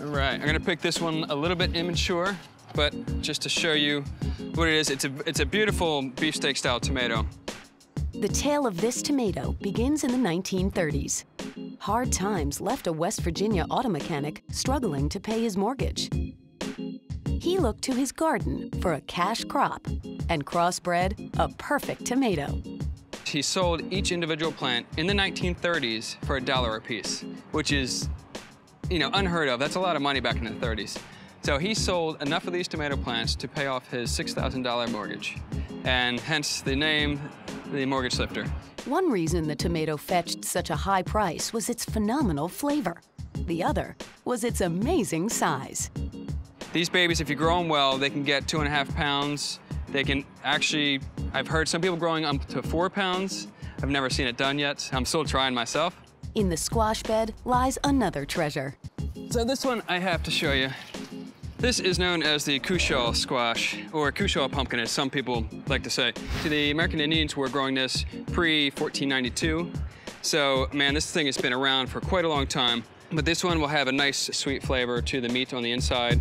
All right, I'm gonna pick this one a little bit immature, but just to show you what it is, it's a, it's a beautiful beefsteak style tomato. The tale of this tomato begins in the 1930s. Hard times left a West Virginia auto mechanic struggling to pay his mortgage. He looked to his garden for a cash crop and crossbred a perfect tomato. He sold each individual plant in the 1930s for a dollar a piece, which is, you know, unheard of. That's a lot of money back in the 30s. So he sold enough of these tomato plants to pay off his $6,000 mortgage, and hence the name, the mortgage lifter. One reason the tomato fetched such a high price was its phenomenal flavor. The other was its amazing size. These babies, if you grow them well, they can get two and a half pounds. They can actually, I've heard some people growing up to four pounds. I've never seen it done yet. I'm still trying myself. In the squash bed lies another treasure. So this one I have to show you. This is known as the Cushaw squash, or Cushaw pumpkin, as some people like to say. To the American Indians were growing this pre-1492. So, man, this thing has been around for quite a long time. But this one will have a nice sweet flavor to the meat on the inside.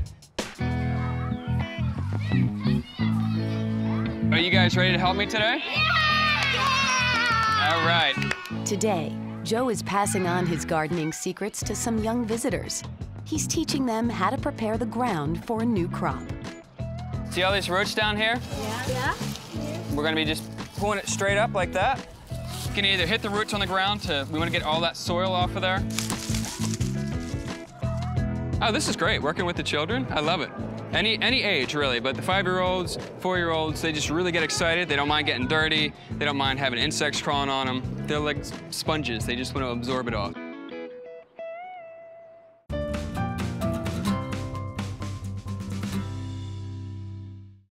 Are you guys ready to help me today? Yeah! All right. Today, Joe is passing on his gardening secrets to some young visitors. He's teaching them how to prepare the ground for a new crop. See all these roots down here? Yeah. We're gonna be just pulling it straight up like that. You can either hit the roots on the ground to, we wanna get all that soil off of there. Oh, this is great, working with the children. I love it. Any, any age, really, but the five-year-olds, four-year-olds, they just really get excited. They don't mind getting dirty. They don't mind having insects crawling on them. They're like sponges. They just want to absorb it all.